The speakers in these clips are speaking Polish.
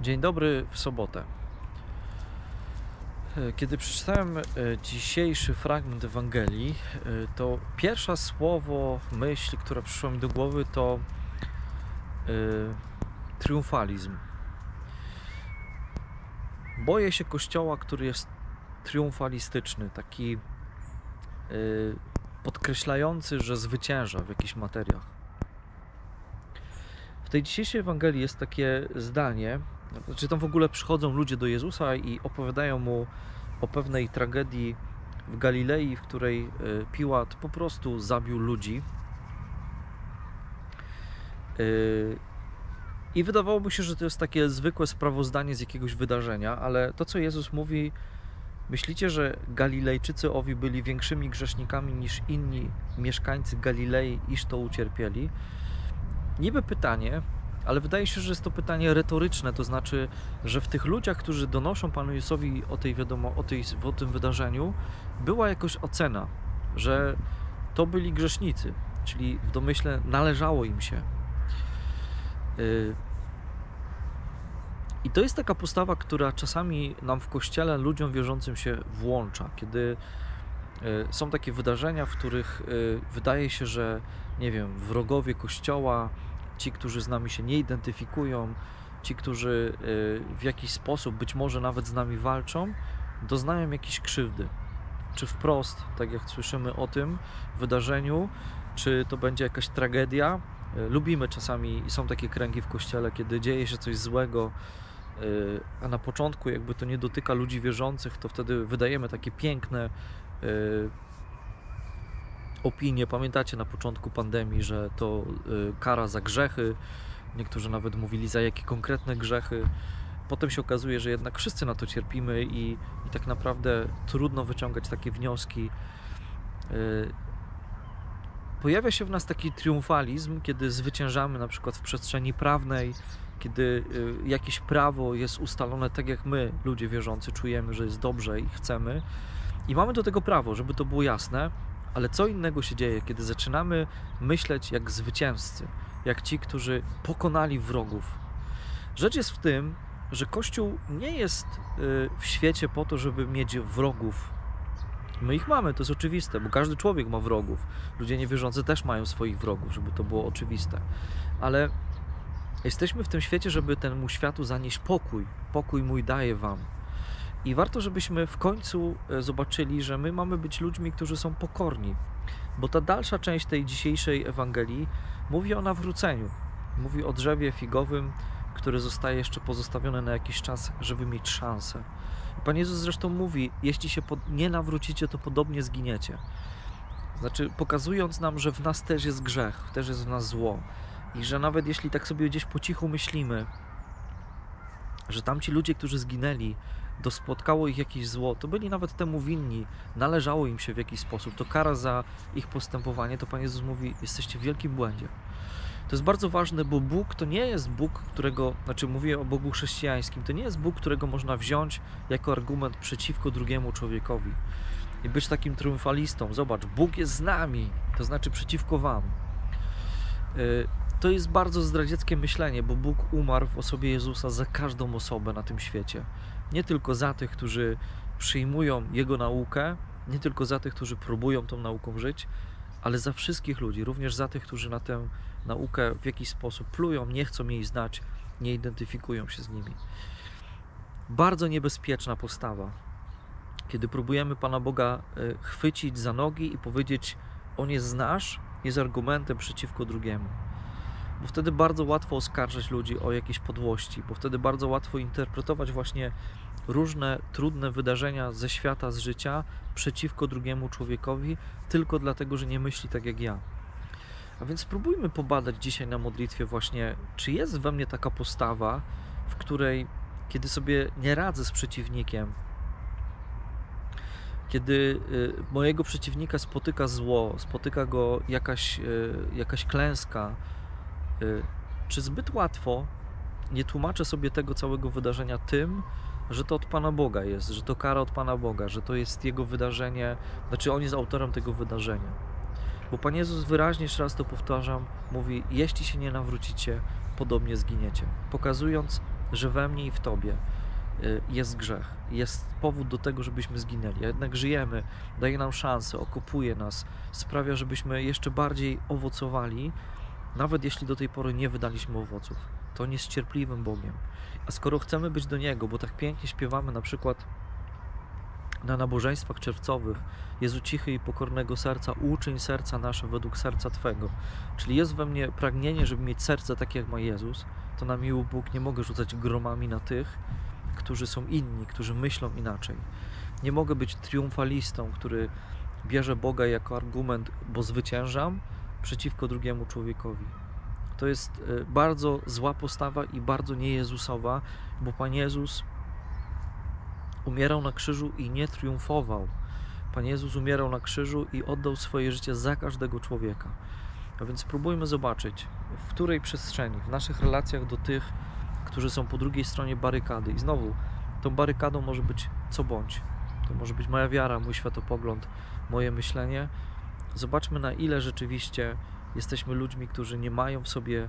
Dzień dobry w sobotę. E, Kiedy przeczytałem e, dzisiejszy fragment Ewangelii, e, to pierwsze słowo, myśl, która przyszła mi do głowy, to triumfalizm. Boję się kościoła, który jest triumfalistyczny, taki podkreślający, że zwycięża w jakichś materiach. W tej dzisiejszej Ewangelii jest takie zdanie, znaczy tam w ogóle przychodzą ludzie do Jezusa i opowiadają mu o pewnej tragedii w Galilei, w której e, Piłat po prostu zabił ludzi. E, I wydawałoby się, że to jest takie zwykłe sprawozdanie z jakiegoś wydarzenia, ale to, co Jezus mówi, myślicie, że Galilejczycy owi byli większymi grzesznikami niż inni mieszkańcy Galilei, iż to ucierpieli? Niby pytanie, ale wydaje się, że jest to pytanie retoryczne, to znaczy, że w tych ludziach, którzy donoszą Panu Jezusowi o, tej wiadomo, o, tej, o tym wydarzeniu, była jakoś ocena, że to byli grzesznicy, czyli w domyśle należało im się. Y, I to jest taka postawa, która czasami nam w kościele, ludziom wierzącym się włącza, kiedy y, są takie wydarzenia, w których y, wydaje się, że nie wiem, wrogowie kościoła, ci, którzy z nami się nie identyfikują, ci, którzy y, w jakiś sposób być może nawet z nami walczą, doznają jakiejś krzywdy. Czy wprost, tak jak słyszymy o tym wydarzeniu, czy to będzie jakaś tragedia. Y, Lubimy czasami, są takie kręgi w kościele, kiedy dzieje się coś złego, y, a na początku jakby to nie dotyka ludzi wierzących, to wtedy wydajemy takie piękne opinie. Pamiętacie na początku pandemii, że to y, kara za grzechy. Niektórzy nawet mówili za jakie konkretne grzechy. Potem się okazuje, że jednak wszyscy na to cierpimy i, i tak naprawdę trudno wyciągać takie wnioski. Y, Pojawia się w nas taki triumfalizm, kiedy zwyciężamy na przykład w przestrzeni prawnej, kiedy y, jakieś prawo jest ustalone tak, jak my, ludzie wierzący, czujemy, że jest dobrze i chcemy. I mamy do tego prawo, żeby to było jasne, ale co innego się dzieje, kiedy zaczynamy myśleć jak zwycięzcy, jak ci, którzy pokonali wrogów. Rzecz jest w tym, że Kościół nie jest y, w świecie po to, żeby mieć wrogów. My ich mamy, to jest oczywiste, bo każdy człowiek ma wrogów. Ludzie niewierzący też mają swoich wrogów, żeby to było oczywiste. Ale jesteśmy w tym świecie, żeby temu światu zanieść pokój. Pokój mój daję wam. I warto, żebyśmy w końcu e, zobaczyli, że my mamy być ludźmi, którzy są pokorni. Bo ta dalsza część tej dzisiejszej Ewangelii mówi o nawróceniu. Mówi o drzewie figowym, które zostaje jeszcze pozostawione na jakiś czas, żeby mieć szansę. Pan Jezus zresztą mówi: Jeśli się nie nawrócicie, to podobnie zginiecie. Znaczy, pokazując nam, że w nas też jest grzech, też jest w nas zło. I że nawet jeśli tak sobie gdzieś po cichu myślimy, że tamci ludzie, którzy zginęli, to spotkało ich jakieś zło, to byli nawet temu winni, należało im się w jakiś sposób, to kara za ich postępowanie, to Pan Jezus mówi, jesteście w wielkim błędzie. To jest bardzo ważne, bo Bóg to nie jest Bóg, którego, znaczy mówię o Bogu chrześcijańskim, to nie jest Bóg, którego można wziąć jako argument przeciwko drugiemu człowiekowi i być takim triumfalistą. Zobacz, Bóg jest z nami, to znaczy przeciwko wam. To jest bardzo zdradzieckie myślenie, bo Bóg umarł w osobie Jezusa za każdą osobę na tym świecie. Nie tylko za tych, którzy przyjmują Jego naukę, nie tylko za tych, którzy próbują tą nauką żyć, ale za wszystkich ludzi, również za tych, którzy na tę naukę w jakiś sposób plują, nie chcą jej znać, nie identyfikują się z nimi. Bardzo niebezpieczna postawa, kiedy próbujemy Pana Boga e, chwycić za nogi i powiedzieć: On jest nasz, jest argumentem przeciwko drugiemu. Bo wtedy bardzo łatwo oskarżać ludzi o jakieś podłości, bo wtedy bardzo łatwo interpretować właśnie różne trudne wydarzenia ze świata, z życia przeciwko drugiemu człowiekowi, tylko dlatego, że nie myśli tak jak ja. A więc spróbujmy pobadać dzisiaj na modlitwie właśnie, czy jest we mnie taka postawa, w której, kiedy sobie nie radzę z przeciwnikiem, kiedy y, mojego przeciwnika spotyka zło, spotyka go jakaś, y, jakaś klęska, czy zbyt łatwo nie tłumaczę sobie tego całego wydarzenia tym, że to od Pana Boga jest, że to kara od Pana Boga, że to jest Jego wydarzenie, znaczy On jest autorem tego wydarzenia. Bo Pan Jezus wyraźnie, jeszcze raz to powtarzam, mówi: Jeśli się nie nawrócicie, podobnie zginiecie. Pokazując że we mnie i w Tobie y, jest grzech, jest powód do tego, żebyśmy zginęli, a jednak żyjemy, daje nam szansę, okopuje nas, sprawia, żebyśmy jeszcze bardziej owocowali, nawet jeśli do tej pory nie wydaliśmy owoców. To on jest cierpliwym Bogiem. A skoro chcemy być do Niego, bo tak pięknie śpiewamy na przykład na nabożeństwach czerwcowych, Jezu cichy i pokornego serca, uczyń serca nasze według serca Twego. Czyli jest we mnie pragnienie, żeby mieć serce takie jak ma Jezus, to na miły Bóg nie mogę rzucać gromami na tych, którzy są inni, którzy myślą inaczej. Nie mogę być triumfalistą, który bierze Boga jako argument, bo zwyciężam przeciwko drugiemu człowiekowi. To jest y, bardzo zła postawa i bardzo niejezusowa, bo Pan Jezus umierał na krzyżu i nie triumfował. Pan Jezus umierał na krzyżu i oddał swoje życie za każdego człowieka. A więc spróbujmy zobaczyć, w której przestrzeni, w naszych relacjach do tych, którzy są po drugiej stronie barykady. I znowu, tą barykadą może być co bądź. To może być moja wiara, mój światopogląd, moje myślenie. Zobaczmy, na ile rzeczywiście jesteśmy ludźmi, którzy nie mają w sobie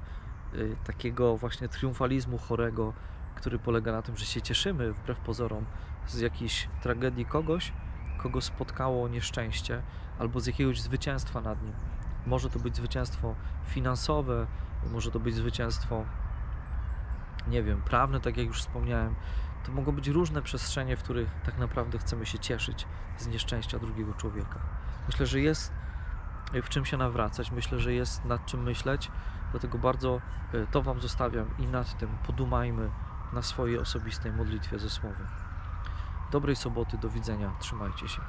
y, takiego właśnie triumfalizmu chorego, który polega na tym, że się cieszymy wbrew pozorom z jakiejś tragedii kogoś, kogo spotkało nieszczęście, albo z jakiegoś zwycięstwa nad nim. Może to być zwycięstwo finansowe, może to być zwycięstwo, nie wiem, prawne, tak jak już wspomniałem. To mogą być różne przestrzenie, w których tak naprawdę chcemy się cieszyć z nieszczęścia drugiego człowieka. Myślę, że jest w czym się nawracać, myślę, że jest nad czym myśleć, dlatego bardzo y, to Wam zostawiam i nad tym podumajmy na swojej osobistej modlitwie ze Słowem. Dobrej soboty, do widzenia, trzymajcie się.